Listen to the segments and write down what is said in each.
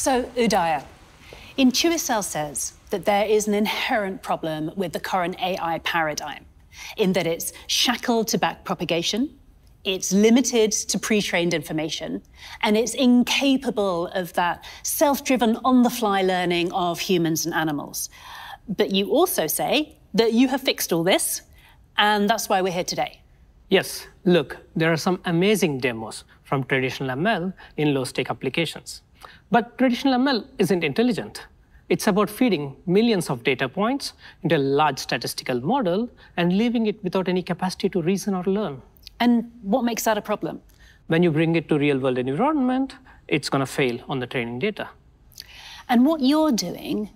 So, Udaya, Intuicell says that there is an inherent problem with the current AI paradigm, in that it's shackled to back propagation, it's limited to pre trained information, and it's incapable of that self driven, on the fly learning of humans and animals. But you also say that you have fixed all this, and that's why we're here today. Yes, look, there are some amazing demos from traditional ML in low stake applications. But traditional ML isn't intelligent. It's about feeding millions of data points into a large statistical model and leaving it without any capacity to reason or learn. And what makes that a problem? When you bring it to real world environment, it's going to fail on the training data. And what you're doing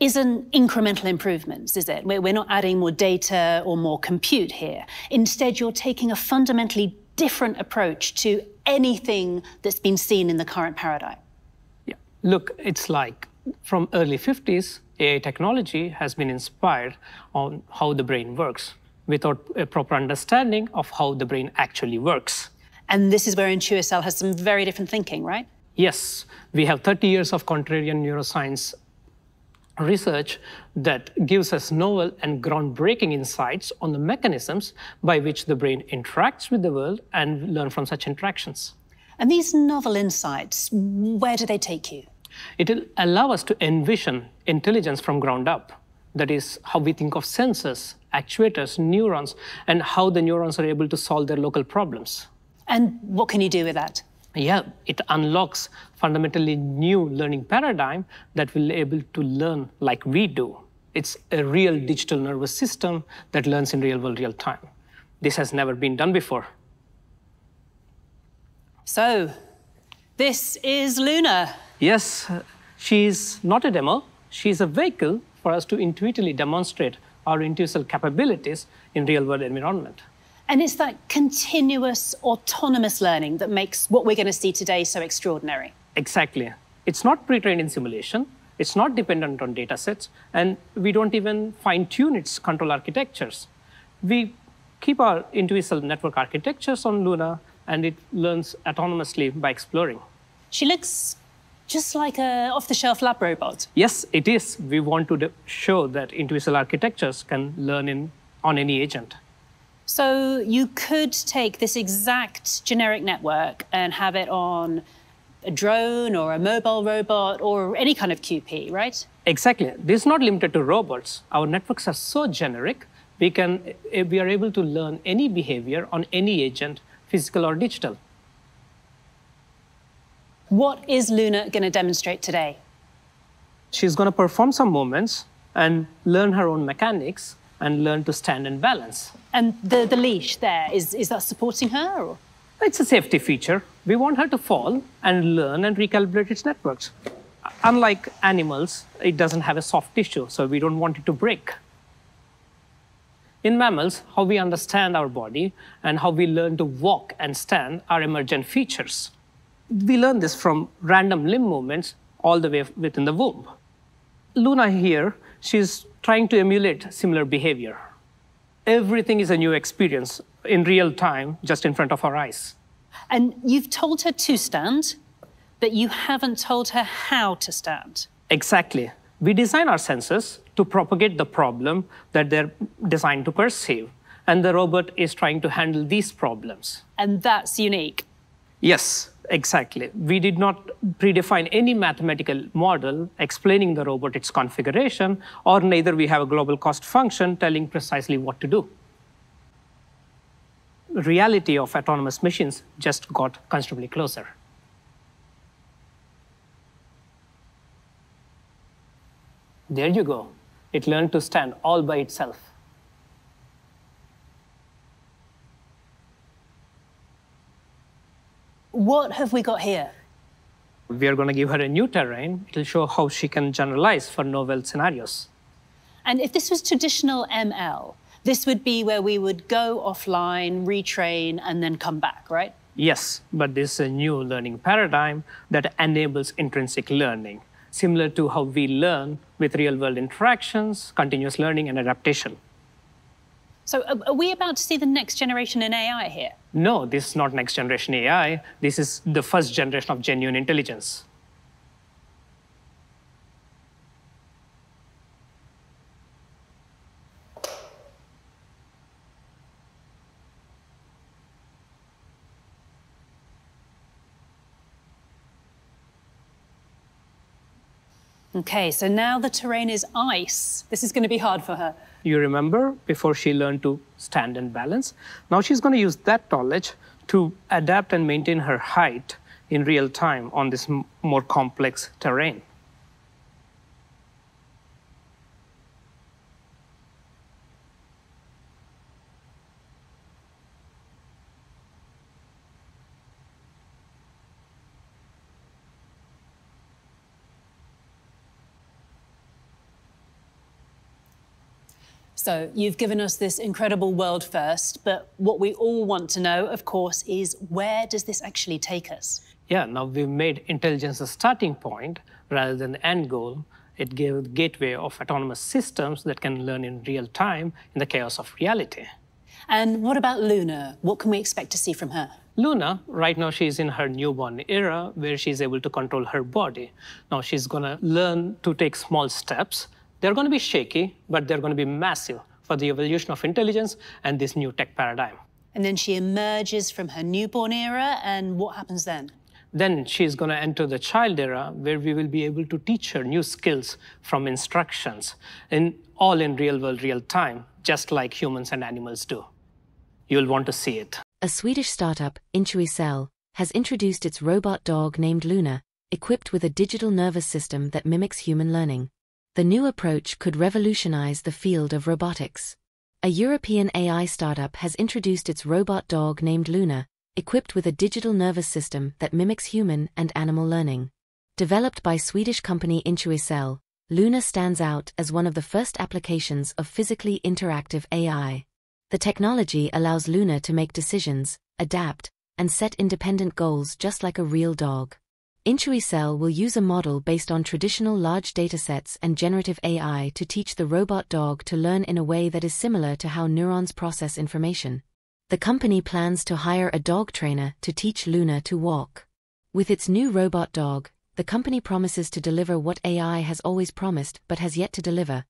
isn't incremental improvements, is it? We're not adding more data or more compute here. Instead, you're taking a fundamentally different approach to anything that's been seen in the current paradigm. Look, it's like from early 50s, AI technology has been inspired on how the brain works without a proper understanding of how the brain actually works. And this is where Intuicell has some very different thinking, right? Yes, we have 30 years of contrarian neuroscience research that gives us novel and groundbreaking insights on the mechanisms by which the brain interacts with the world and learn from such interactions. And these novel insights, where do they take you? It will allow us to envision intelligence from ground up. That is how we think of sensors, actuators, neurons, and how the neurons are able to solve their local problems. And what can you do with that? yeah, it unlocks fundamentally new learning paradigm that will be able to learn like we do. It's a real digital nervous system that learns in real world, real time. This has never been done before. So, this is Luna. Yes, she's not a demo. She's a vehicle for us to intuitively demonstrate our Intuicell capabilities in real world environment. And it's that continuous autonomous learning that makes what we're going to see today so extraordinary. Exactly. It's not pre-trained in simulation. It's not dependent on data sets. And we don't even fine-tune its control architectures. We keep our Intuicell network architectures on Luna, and it learns autonomously by exploring. She looks just like a off-the-shelf lab robot. Yes, it is. We want to show that Intuicell architectures can learn in, on any agent. So you could take this exact generic network and have it on a drone or a mobile robot or any kind of QP, right? Exactly. This is not limited to robots. Our networks are so generic, we, can, eh, we are able to learn any behavior on any agent, physical or digital. What is Luna going to demonstrate today? She's going to perform some movements and learn her own mechanics and learn to stand and balance. And the, the leash there, is, is that supporting her? Or? It's a safety feature. We want her to fall and learn and recalibrate its networks. Unlike animals, it doesn't have a soft tissue, so we don't want it to break. In mammals, how we understand our body and how we learn to walk and stand are emergent features. We learn this from random limb movements all the way within the womb. Luna here, she's trying to emulate similar behavior. Everything is a new experience in real time, just in front of our eyes. And you've told her to stand, but you haven't told her how to stand. Exactly. We design our senses to propagate the problem that they're designed to perceive. And the robot is trying to handle these problems. And that's unique. Yes, Exactly. We did not predefine any mathematical model explaining the robot its configuration, or neither we have a global cost function telling precisely what to do. The reality of autonomous machines just got considerably closer. There you go. It learned to stand all by itself. What have we got here? We are going to give her a new terrain. It'll show how she can generalize for novel scenarios. And if this was traditional ML, this would be where we would go offline, retrain, and then come back, right? Yes, but this is a new learning paradigm that enables intrinsic learning, similar to how we learn with real world interactions, continuous learning, and adaptation. So uh, are we about to see the next generation in AI here? No, this is not next generation AI. This is the first generation of genuine intelligence. Okay, so now the terrain is ice. This is going to be hard for her. You remember before she learned to stand and balance? Now she's going to use that knowledge to adapt and maintain her height in real time on this more complex terrain. So you've given us this incredible world first, but what we all want to know, of course, is where does this actually take us? Yeah, now we've made intelligence a starting point rather than the end goal. It gives the gateway of autonomous systems that can learn in real time in the chaos of reality. And what about Luna? What can we expect to see from her? Luna, right now, she's in her newborn era where she's able to control her body. Now, she's going to learn to take small steps they're going to be shaky, but they're going to be massive for the evolution of intelligence and this new tech paradigm. And then she emerges from her newborn era, and what happens then? Then she's going to enter the child era, where we will be able to teach her new skills from instructions, in all in real world, real time, just like humans and animals do. You'll want to see it. A Swedish startup, Intuicell, has introduced its robot dog named Luna, equipped with a digital nervous system that mimics human learning. The new approach could revolutionize the field of robotics. A European AI startup has introduced its robot dog named Luna, equipped with a digital nervous system that mimics human and animal learning. Developed by Swedish company Intuicell, Luna stands out as one of the first applications of physically interactive AI. The technology allows Luna to make decisions, adapt, and set independent goals just like a real dog. Intuicell will use a model based on traditional large datasets and generative AI to teach the robot dog to learn in a way that is similar to how neurons process information. The company plans to hire a dog trainer to teach Luna to walk. With its new robot dog, the company promises to deliver what AI has always promised but has yet to deliver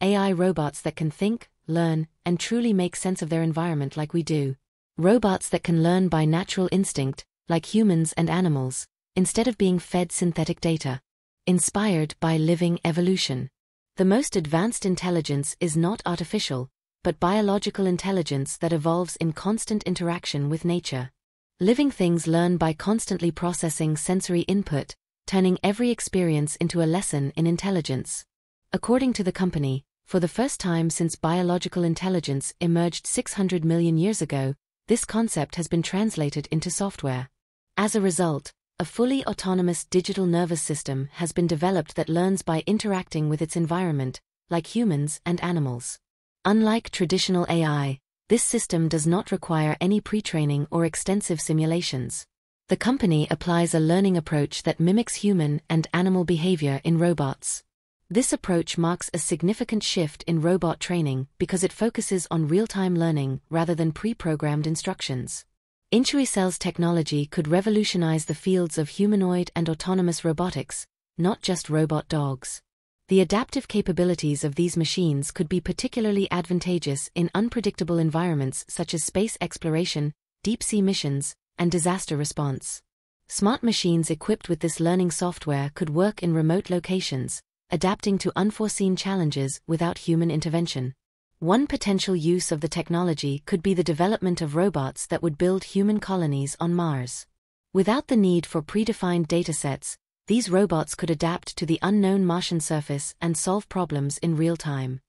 AI robots that can think, learn, and truly make sense of their environment like we do. Robots that can learn by natural instinct, like humans and animals instead of being fed synthetic data. Inspired by living evolution. The most advanced intelligence is not artificial, but biological intelligence that evolves in constant interaction with nature. Living things learn by constantly processing sensory input, turning every experience into a lesson in intelligence. According to the company, for the first time since biological intelligence emerged 600 million years ago, this concept has been translated into software. As a result, a fully autonomous digital nervous system has been developed that learns by interacting with its environment, like humans and animals. Unlike traditional AI, this system does not require any pre-training or extensive simulations. The company applies a learning approach that mimics human and animal behavior in robots. This approach marks a significant shift in robot training because it focuses on real-time learning rather than pre-programmed instructions. Intuicell's technology could revolutionize the fields of humanoid and autonomous robotics, not just robot dogs. The adaptive capabilities of these machines could be particularly advantageous in unpredictable environments such as space exploration, deep sea missions, and disaster response. Smart machines equipped with this learning software could work in remote locations, adapting to unforeseen challenges without human intervention. One potential use of the technology could be the development of robots that would build human colonies on Mars. Without the need for predefined datasets, these robots could adapt to the unknown Martian surface and solve problems in real time.